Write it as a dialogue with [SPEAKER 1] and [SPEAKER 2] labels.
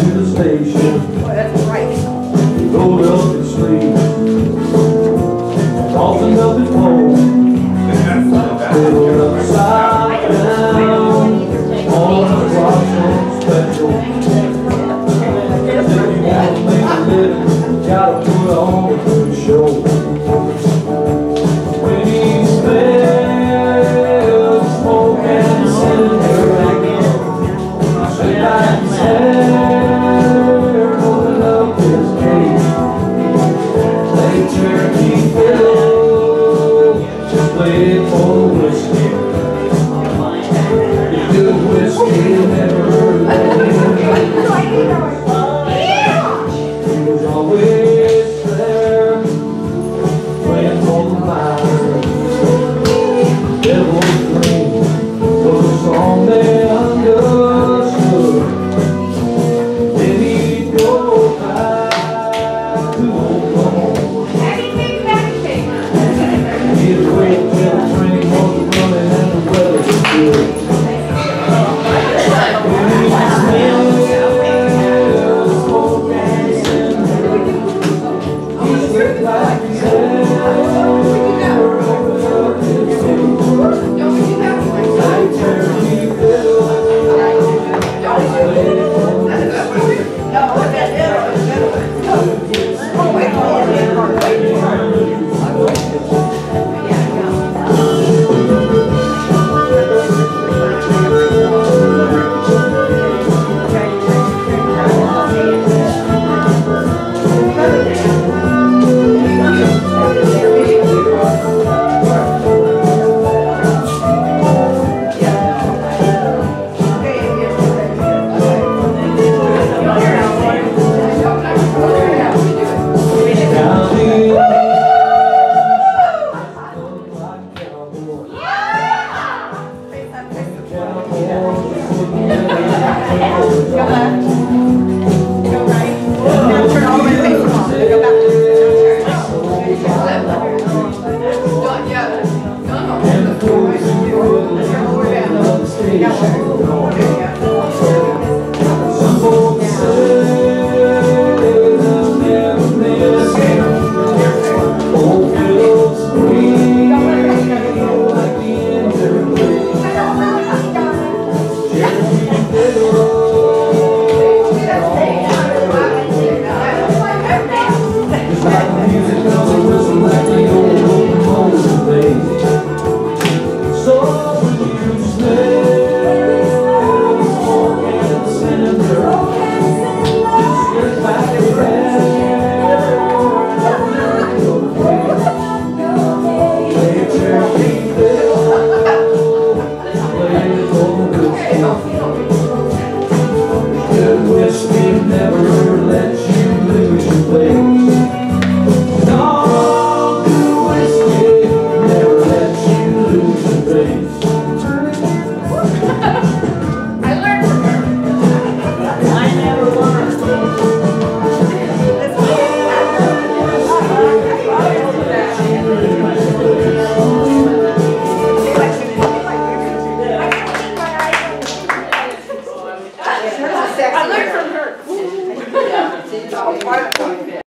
[SPEAKER 1] to the station. know, will let you.